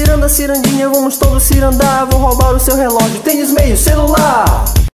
Ciranda, cirandinha, vamos todos cirandar. Vou roubar o seu relógio, tênis meio, celular.